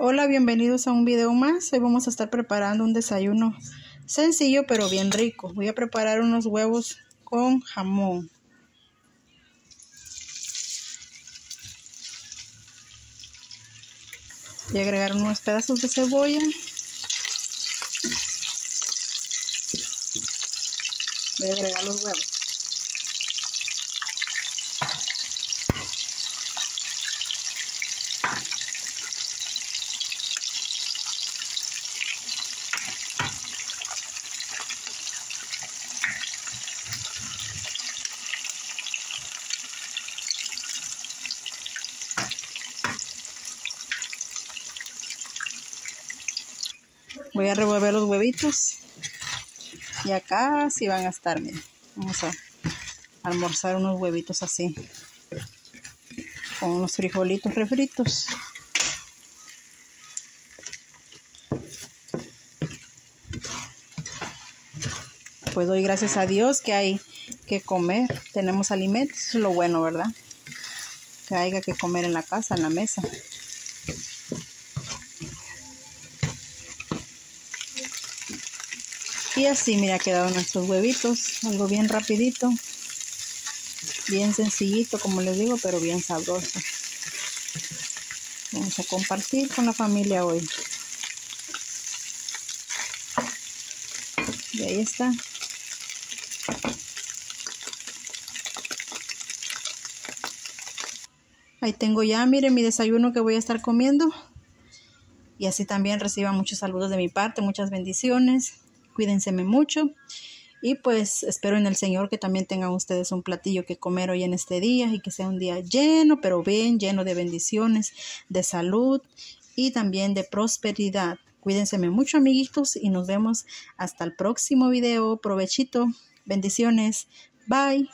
Hola, bienvenidos a un video más. Hoy vamos a estar preparando un desayuno sencillo pero bien rico. Voy a preparar unos huevos con jamón. Voy a agregar unos pedazos de cebolla. Voy a agregar los huevos. Voy a revolver los huevitos. Y acá sí van a estar. Vamos a almorzar unos huevitos así. Con unos frijolitos refritos. Pues doy gracias a Dios que hay que comer. Tenemos alimentos, es lo bueno, ¿verdad? Que haya que comer en la casa, en la mesa. Y así, mira, quedaron nuestros huevitos. Algo bien rapidito. Bien sencillito, como les digo, pero bien sabroso. Vamos a compartir con la familia hoy. Y ahí está. Ahí tengo ya, miren mi desayuno que voy a estar comiendo. Y así también reciban muchos saludos de mi parte, muchas bendiciones cuídense mucho y pues espero en el Señor que también tengan ustedes un platillo que comer hoy en este día y que sea un día lleno, pero bien lleno de bendiciones, de salud y también de prosperidad. Cuídense mucho amiguitos y nos vemos hasta el próximo video. Provechito. Bendiciones. Bye.